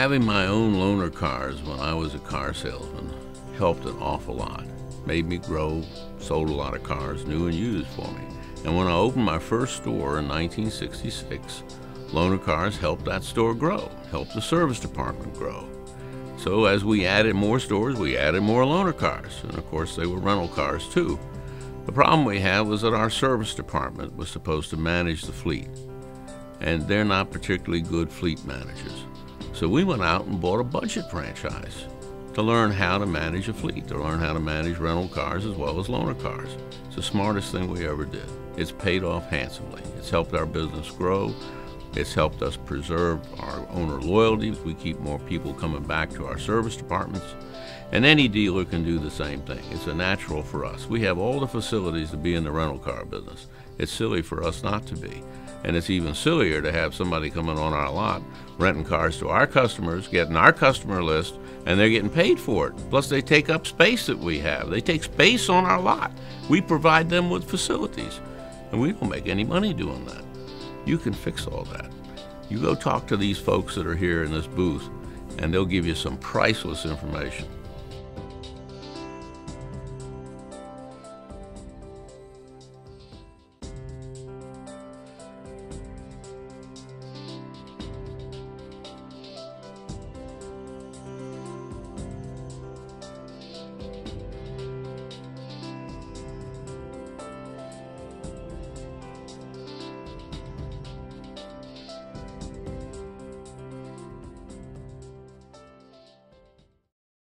Having my own loaner cars when I was a car salesman helped an awful lot. Made me grow, sold a lot of cars, new and used for me. And when I opened my first store in 1966, loaner cars helped that store grow, helped the service department grow. So as we added more stores, we added more loaner cars. And of course, they were rental cars too. The problem we had was that our service department was supposed to manage the fleet. And they're not particularly good fleet managers. So we went out and bought a budget franchise to learn how to manage a fleet, to learn how to manage rental cars as well as loaner cars. It's the smartest thing we ever did. It's paid off handsomely. It's helped our business grow. It's helped us preserve our owner loyalty. We keep more people coming back to our service departments. And any dealer can do the same thing. It's a natural for us. We have all the facilities to be in the rental car business. It's silly for us not to be. And it's even sillier to have somebody coming on our lot, renting cars to our customers, getting our customer list, and they're getting paid for it. Plus, they take up space that we have. They take space on our lot. We provide them with facilities, and we don't make any money doing that. You can fix all that. You go talk to these folks that are here in this booth, and they'll give you some priceless information.